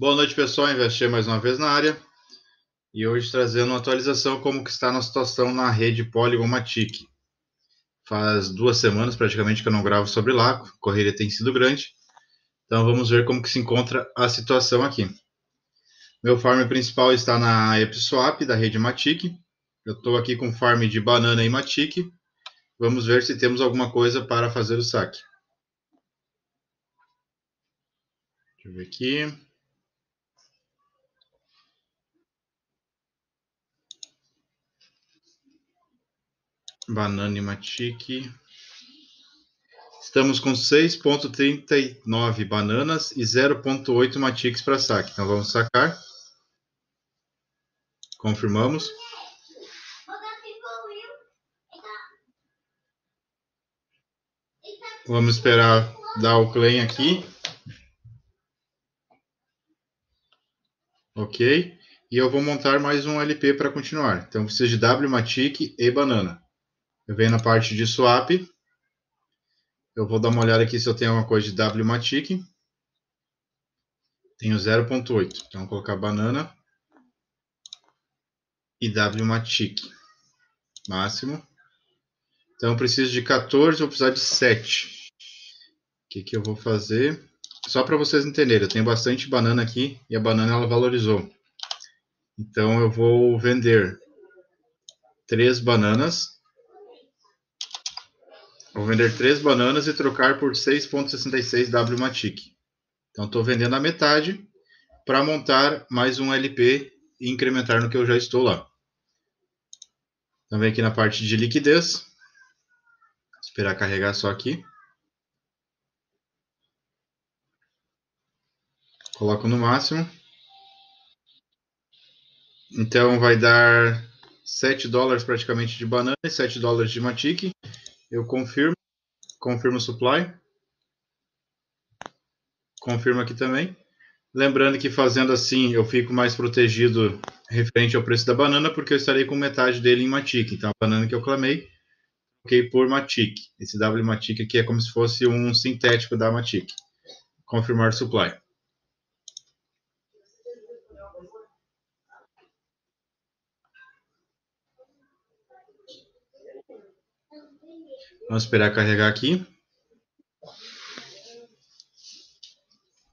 Boa noite, pessoal. Investir mais uma vez na área. E hoje trazendo uma atualização como que está a situação na rede Polygon Matic. Faz duas semanas praticamente que eu não gravo sobre lá, a correria tem sido grande. Então vamos ver como que se encontra a situação aqui. Meu farm principal está na EpSwap da rede Matic. Eu estou aqui com farm de banana e Matic. Vamos ver se temos alguma coisa para fazer o saque. Deixa eu ver aqui. Banana e Matic. Estamos com 6.39 bananas e 0.8 matiques para saque. Então vamos sacar. Confirmamos. Vamos esperar dar o claim aqui. Ok. E eu vou montar mais um LP para continuar. Então preciso de W, Matic e banana. Eu venho na parte de swap. Eu vou dar uma olhada aqui se eu tenho alguma coisa de WMatic. Tenho 0.8. Então, vou colocar banana e WMatic. Máximo. Então, eu preciso de 14, vou precisar de 7. O que, que eu vou fazer? Só para vocês entenderem, eu tenho bastante banana aqui e a banana ela valorizou. Então, eu vou vender 3 bananas Vou vender 3 bananas e trocar por 6.66 WMatic. Então estou vendendo a metade para montar mais um LP e incrementar no que eu já estou lá. Também aqui na parte de liquidez. Esperar carregar só aqui. Coloco no máximo. Então vai dar 7 dólares praticamente de banana e 7 dólares de matic. Eu confirmo. Confirmo o supply. Confirmo aqui também. Lembrando que fazendo assim eu fico mais protegido referente ao preço da banana, porque eu estarei com metade dele em Matic. Então a banana que eu clamei, troquei por Matic. Esse W Matic aqui é como se fosse um sintético da Matic. Confirmar supply. Vamos esperar carregar aqui.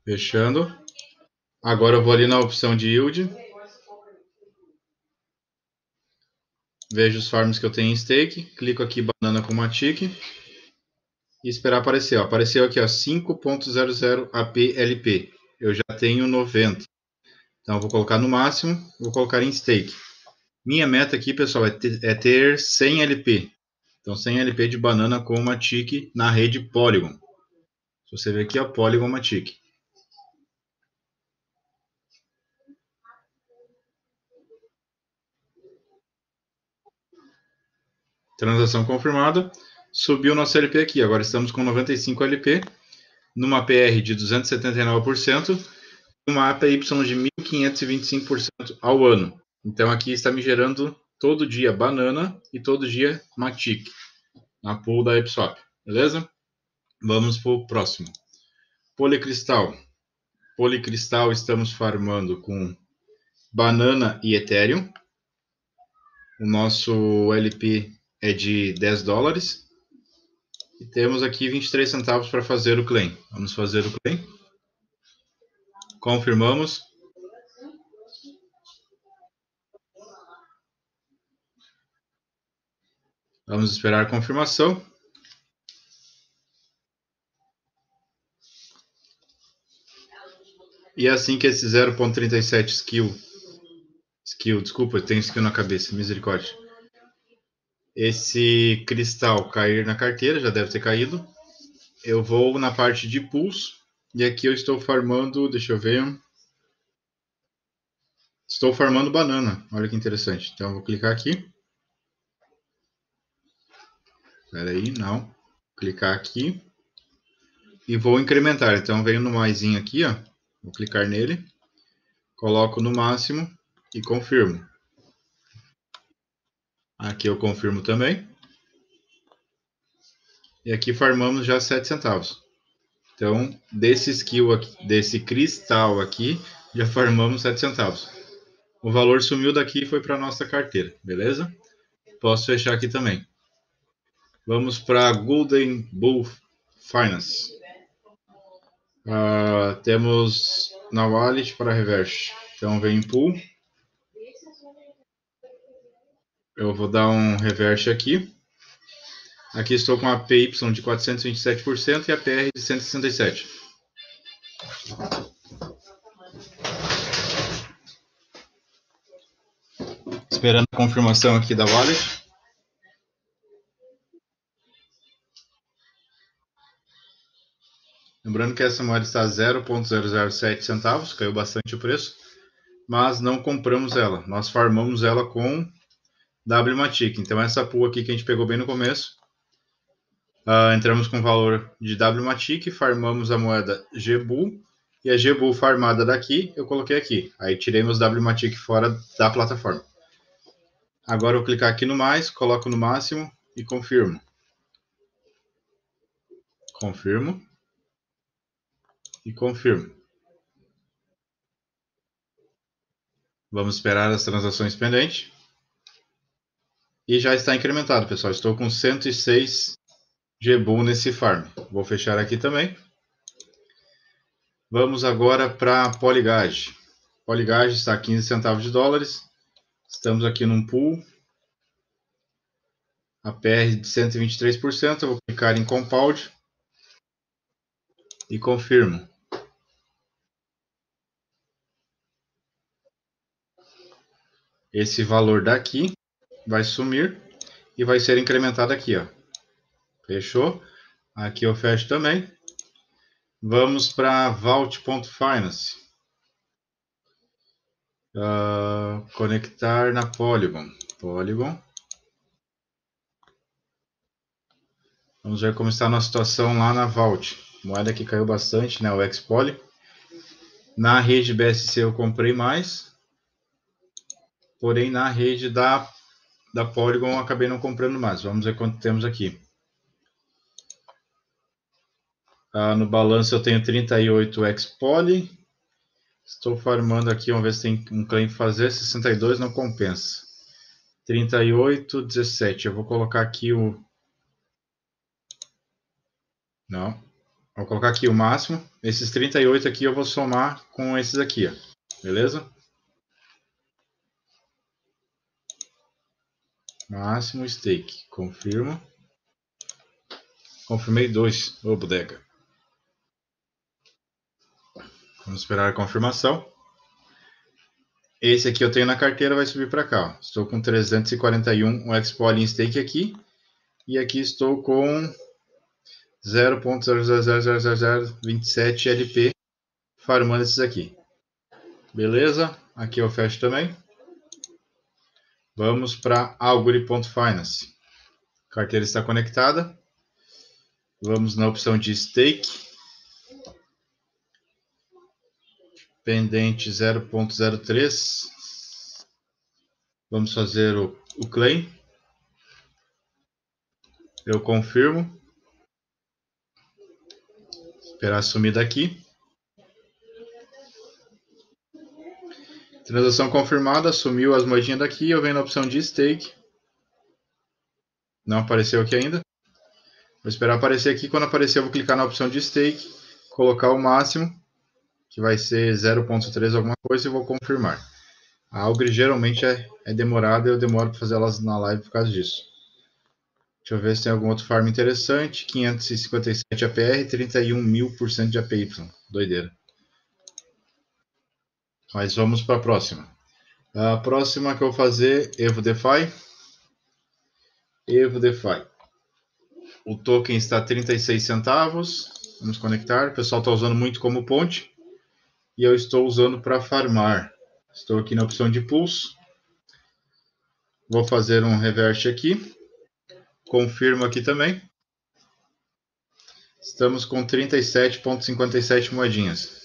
Fechando. Agora eu vou ali na opção de yield. Vejo os farms que eu tenho em stake. Clico aqui banana com matic. E esperar aparecer. Ó. Apareceu aqui 5.00 APLP. Eu já tenho 90. Então vou colocar no máximo. Vou colocar em stake. Minha meta aqui, pessoal, é ter, é ter 100 LP. Então, sem LP de banana com Matic na rede Polygon. Se você ver aqui, a Polygon Matic. Transação confirmada. Subiu nosso LP aqui. Agora estamos com 95 LP, numa PR de 279%, uma APY de 1.525% ao ano. Então aqui está me gerando todo dia banana e todo dia matic na pool da EpSwap, beleza? Vamos para o próximo. Policristal. Policristal estamos farmando com banana e Ethereum. O nosso LP é de 10 dólares. E temos aqui 23 centavos para fazer o claim. Vamos fazer o claim. Confirmamos. Vamos esperar a confirmação. E é assim que esse 0.37 skill, skill, desculpa, eu tenho skill na cabeça, misericórdia. Esse cristal cair na carteira, já deve ter caído. Eu vou na parte de pulso, e aqui eu estou farmando, deixa eu ver. Estou farmando banana, olha que interessante. Então eu vou clicar aqui. Espera aí, não. Clicar aqui. E vou incrementar. Então, venho no maisinho aqui, ó. Vou clicar nele. Coloco no máximo e confirmo. Aqui eu confirmo também. E aqui farmamos já 7 centavos. Então, desse skill aqui, desse cristal aqui, Já farmamos 7 centavos. O valor sumiu daqui e foi para nossa carteira, beleza? Posso fechar aqui também. Vamos para Golden Bull Finance. Uh, temos na wallet para reverse. Então vem em pool. Eu vou dar um reverse aqui. Aqui estou com a PY de 427% e a PR de 167%. Esperando a confirmação aqui da wallet. Lembrando que essa moeda está a 0.007 centavos, caiu bastante o preço, mas não compramos ela. Nós farmamos ela com WMATIC. Então, essa pool aqui que a gente pegou bem no começo, uh, entramos com o valor de WMATIC, farmamos a moeda GBUL, e a GBUL farmada daqui, eu coloquei aqui. Aí, tirei meus WMATIC fora da plataforma. Agora, eu vou clicar aqui no mais, coloco no máximo e confirmo. Confirmo. E confirmo. Vamos esperar as transações pendentes. E já está incrementado, pessoal. Estou com 106 GBUL nesse farm. Vou fechar aqui também. Vamos agora para Poligage. Poligage está a 15 centavos de dólares. Estamos aqui num pool. A PR de 123%. Eu vou clicar em Compound. E confirmo. Esse valor daqui vai sumir e vai ser incrementado aqui, ó. Fechou? Aqui eu fecho também. Vamos para Vault.finance. Uh, conectar na Polygon. Polygon. Vamos ver como está a nossa situação lá na Vault. Moeda que caiu bastante, né? O Xpoly. Na rede BSC eu comprei mais. Porém, na rede da da Polygon acabei não comprando mais. Vamos ver quanto temos aqui. Ah, no balanço eu tenho 38 Xpoly. Estou farmando aqui, vamos ver se tem um claim fazer. 62 não compensa. 38, 17. Eu vou colocar aqui o... Não. Vou colocar aqui o máximo. Esses 38 aqui eu vou somar com esses aqui, ó. Beleza? Máximo stake. Confirmo. Confirmei dois. Ô, bodega. Vamos esperar a confirmação. Esse aqui eu tenho na carteira, vai subir para cá. Ó. Estou com 341 um em stake aqui. E aqui estou com 0.000027 LP farmando esses aqui. Beleza? Aqui eu fecho também. Vamos para Augury.finance. Carteira está conectada. Vamos na opção de stake. Pendente 0.03. Vamos fazer o, o claim. Eu confirmo. Esperar sumir daqui. Transação confirmada, sumiu as moedinhas daqui, eu venho na opção de stake. Não apareceu aqui ainda. Vou esperar aparecer aqui, quando aparecer eu vou clicar na opção de stake, colocar o máximo, que vai ser 0.3 alguma coisa, e vou confirmar. A Algri geralmente é, é demorada, eu demoro para fazer elas na live por causa disso. Deixa eu ver se tem algum outro farm interessante. 557 APR, 31 mil por cento de APY. Doideira. Mas vamos para a próxima. A próxima que eu vou fazer, Evo DeFi. Evo DeFi. O token está a 36 centavos. Vamos conectar. O pessoal está usando muito como ponte. E eu estou usando para farmar. Estou aqui na opção de pulso. Vou fazer um reverse aqui. Confirmo aqui também. Estamos com 37,57 moedinhas.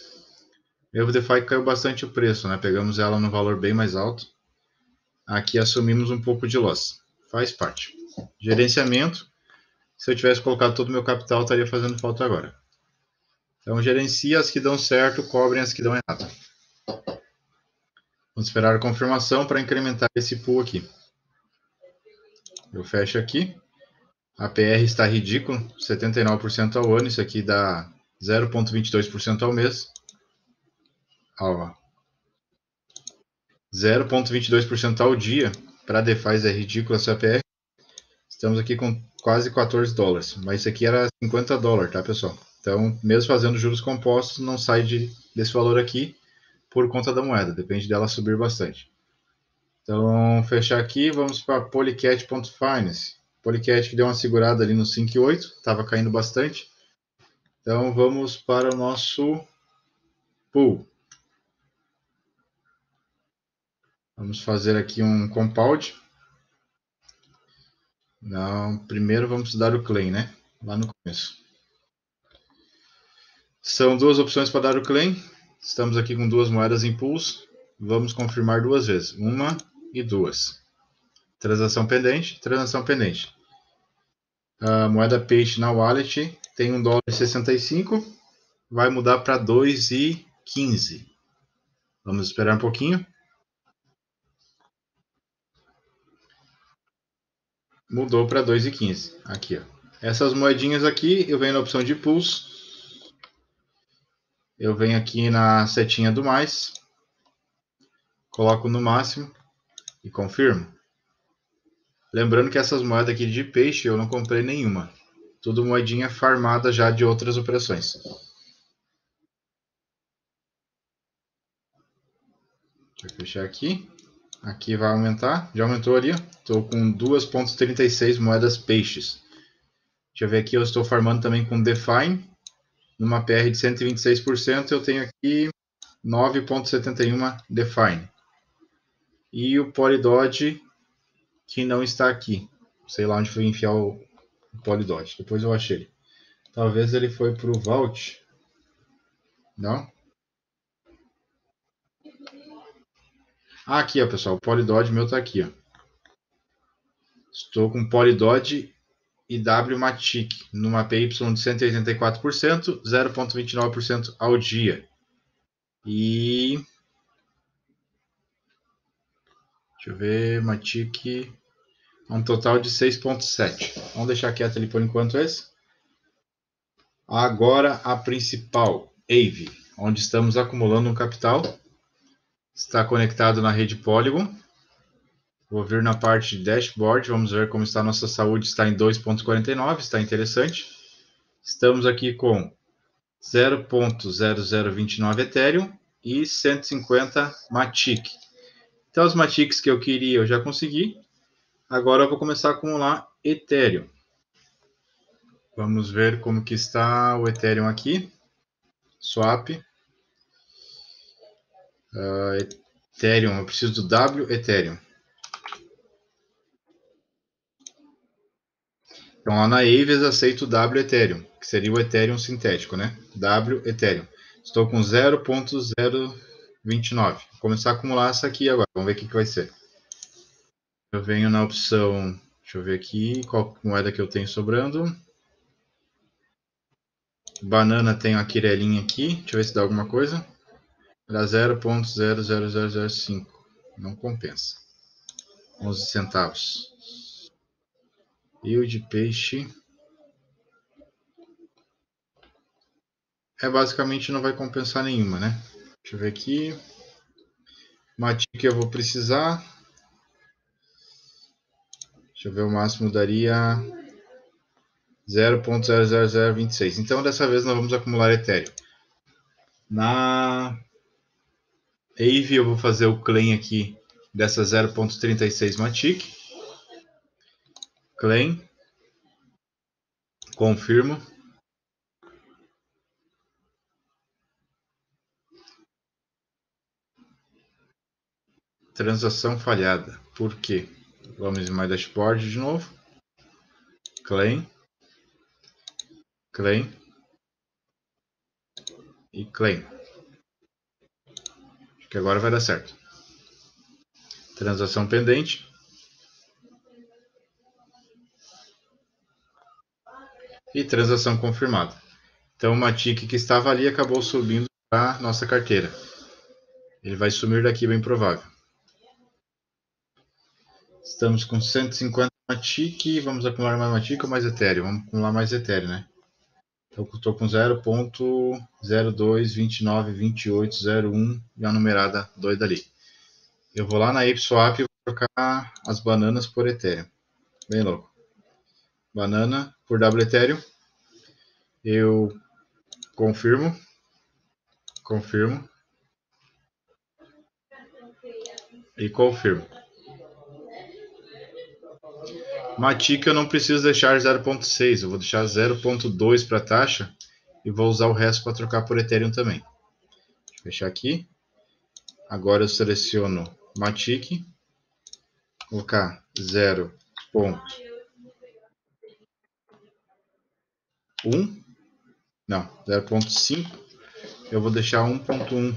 Meu DeFi caiu bastante o preço, né? Pegamos ela no valor bem mais alto. Aqui assumimos um pouco de loss. Faz parte. Gerenciamento. Se eu tivesse colocado todo o meu capital, estaria fazendo falta agora. Então, gerencia as que dão certo, cobrem as que dão errado. Vamos esperar a confirmação para incrementar esse pool aqui. Eu fecho aqui. A PR está ridículo, 79% ao ano, isso aqui dá 0,22% ao mês. 0,22% ao dia. Para DeFi é ridículo essa PR. Estamos aqui com quase 14 dólares, mas isso aqui era 50 dólares, tá pessoal? Então, mesmo fazendo juros compostos, não sai de, desse valor aqui por conta da moeda, depende dela subir bastante. Então, fechar aqui, vamos para Polycat.finance. Polycat que deu uma segurada ali no 5,8, estava caindo bastante. Então, vamos para o nosso pool. Vamos fazer aqui um compound. Não, primeiro vamos dar o claim, né? Lá no começo. São duas opções para dar o claim. Estamos aqui com duas moedas em pools. Vamos confirmar duas vezes. Uma e duas. Transação pendente, transação pendente. A moeda peixe na wallet tem 1 dólar e 65. Vai mudar para 2,15. Vamos esperar um pouquinho. Mudou para 2,15. Aqui, ó. Essas moedinhas aqui, eu venho na opção de pulse. Eu venho aqui na setinha do mais. Coloco no máximo e confirmo. Lembrando que essas moedas aqui de peixe eu não comprei nenhuma. Tudo moedinha farmada já de outras operações. Deixa eu fechar aqui. Aqui vai aumentar. Já aumentou ali. Estou com 2.36 moedas peixes. Deixa eu ver aqui. Eu estou farmando também com Define. Numa PR de 126%. Eu tenho aqui 9.71 Define. E o Polydodge que não está aqui. Sei lá onde foi enfiar o Polydodge. Depois eu achei. Talvez ele foi para o Vault. Não? Ah, aqui, ó, pessoal, o Polydod meu tá aqui, ó. Estou com Polydod e W Matic numa PY de 184%, 0,29% ao dia. E deixa eu ver, Matic um total de 6.7. Vamos deixar quieto ali por enquanto esse. Agora a principal, AVE, onde estamos acumulando um capital está conectado na rede Polygon. Vou vir na parte de dashboard, vamos ver como está a nossa saúde, está em 2.49, está interessante. Estamos aqui com 0.0029 Ethereum e 150 Matic. Então os Matics que eu queria eu já consegui. Agora eu vou começar a acumular Ethereum. Vamos ver como que está o Ethereum aqui. Swap. Uh, Ethereum, eu preciso do W Ethereum. Então lá na Aves aceito o W Ethereum, que seria o Ethereum sintético, né? W Ethereum. Estou com 0.029. Vou começar a acumular essa aqui agora. Vamos ver o que, que vai ser. Eu venho na opção. Deixa eu ver aqui qual moeda que eu tenho sobrando. Banana tem a quirelinha aqui. Deixa eu ver se dá alguma coisa. Dá 0.00005. Não compensa. 11 centavos. E o de peixe. É basicamente não vai compensar nenhuma, né? Deixa eu ver aqui. Matic eu vou precisar. Deixa eu ver, o máximo daria 0.00026. Então dessa vez nós vamos acumular Ethereum. Na Ave, eu vou fazer o claim aqui dessa 0.36 Matic. Claim. Confirmo. Transação falhada. Por quê? Vamos em My Dashboard de novo. Claim. Claim. E claim que agora vai dar certo. Transação pendente. E transação confirmada. Então, uma TIC que estava ali acabou subindo para nossa carteira. Ele vai sumir daqui, bem provável. Estamos com 150 Matic. Vamos acumular mais Matic ou mais Ethereum? Vamos acumular mais Ethereum, né? Então, estou com 0.02292801 e a numerada doida ali. Eu vou lá na ApeSwap e vou trocar as bananas por Ethereum. Bem louco. Banana por W Ethereum. Eu confirmo. Confirmo. E confirmo. Matic eu não preciso deixar 0.6, eu vou deixar 0.2 para taxa e vou usar o resto para trocar por Ethereum também. Deixa eu fechar aqui. Agora eu seleciono Matic, colocar 0.1, não, 0.5, eu vou deixar 1.1,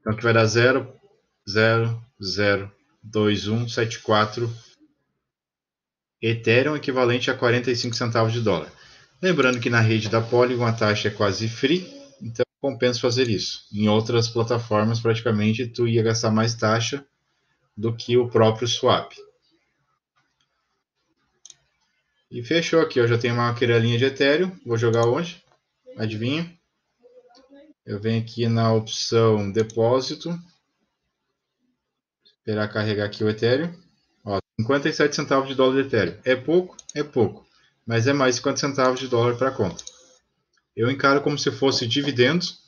então que vai dar 0.002174 Ethereum equivalente a 45 centavos de dólar. Lembrando que na rede da Polygon a taxa é quase free, então compensa fazer isso. Em outras plataformas, praticamente, tu ia gastar mais taxa do que o próprio swap. E fechou aqui, eu já tenho uma querelinha de Ethereum. Vou jogar onde? Adivinha? Eu venho aqui na opção depósito. Esperar carregar aqui o Ethereum. Ó, 57 centavos de dólar de Ethereum. É pouco? É pouco. Mas é mais 50 centavos de dólar para a conta. Eu encaro como se fosse dividendos.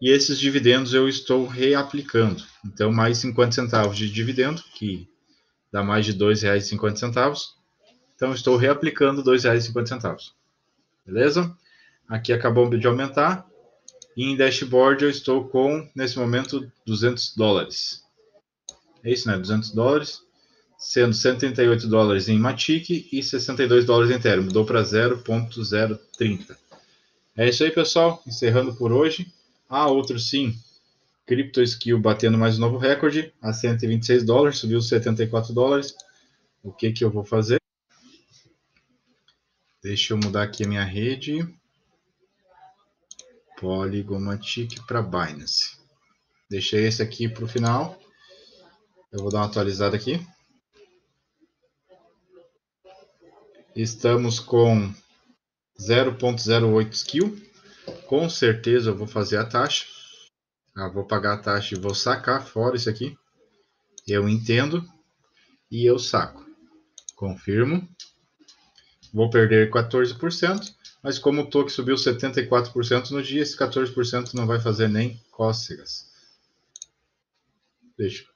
E esses dividendos eu estou reaplicando. Então, mais 50 centavos de dividendo, que dá mais de R$ 2,50. Então, estou reaplicando R$ 2,50. Beleza? Aqui acabou de aumentar. E em dashboard eu estou com, nesse momento, 200 dólares. É isso, né? 200 dólares sendo 138 dólares em Matic e 62 dólares em Ethereum. Mudou para 0.030. É isso aí, pessoal. Encerrando por hoje. Ah, outro sim. Crypto Skill batendo mais um novo recorde a 126 dólares, subiu 74 dólares. O que que eu vou fazer? Deixa eu mudar aqui a minha rede. Polygomatic para Binance. Deixei esse aqui para o final. Eu vou dar uma atualizada aqui. Estamos com 0.08 skill. Com certeza eu vou fazer a taxa. Ah, vou pagar a taxa e vou sacar fora isso aqui. Eu entendo e eu saco. Confirmo. Vou perder 14%, mas como o toque subiu 74% no dia, esse 14% não vai fazer nem cócegas. Deixa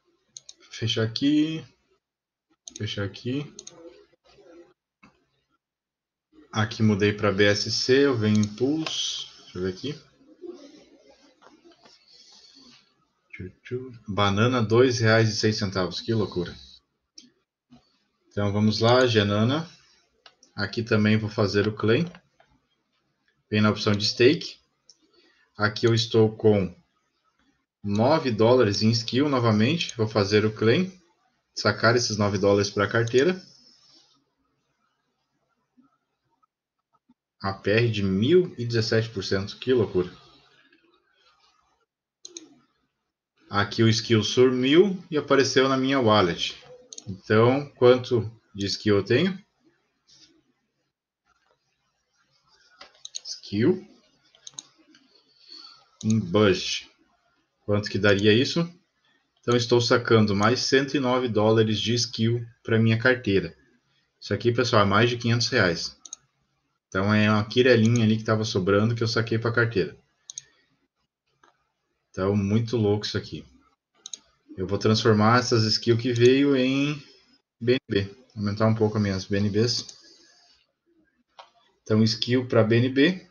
fechar aqui. Fechar aqui. Aqui mudei para BSC, eu venho em Pulse. Deixa eu ver aqui. Banana R$ 2,06. Que loucura. Então vamos lá, Genana. Aqui também vou fazer o claim. Vem na opção de stake. Aqui eu estou com 9 dólares em skill novamente. Vou fazer o claim. Sacar esses 9 dólares para a carteira. APR de 1017%, que loucura. Aqui o skill sumiu e apareceu na minha wallet. Então, quanto de skill eu tenho? Skill em Bush. Quanto que daria isso? Então, estou sacando mais 109 dólares de skill para minha carteira. Isso aqui, pessoal, é mais de 500 reais. Então é uma quirelinha ali que estava sobrando que eu saquei para carteira. Então, muito louco isso aqui. Eu vou transformar essas skills que veio em BNB. Aumentar um pouco as minhas BNBs. Então, skill para BNB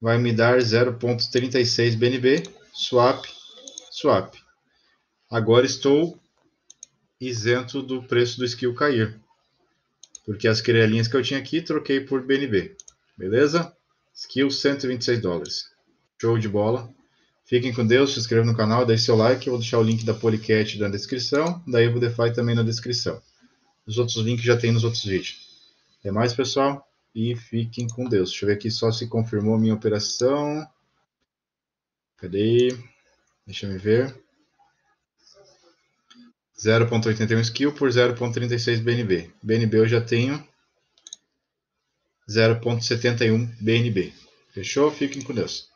vai me dar 0.36 BNB, swap, swap. Agora estou isento do preço do skill cair. Porque as querelinhas que eu tinha aqui, troquei por BNB. Beleza? Skill 126 dólares. Show de bola. Fiquem com Deus, se inscrevam no canal, deixe seu like. Eu vou deixar o link da Polycat na descrição, da EvoDeFi também na descrição. Os outros links já tem nos outros vídeos. Até mais, pessoal, e fiquem com Deus. Deixa eu ver aqui só se confirmou a minha operação. Cadê? Deixa eu ver. 0.81 skill por 0.36 BNB. BNB eu já tenho 0.71 BNB. Fechou? Fiquem com Deus.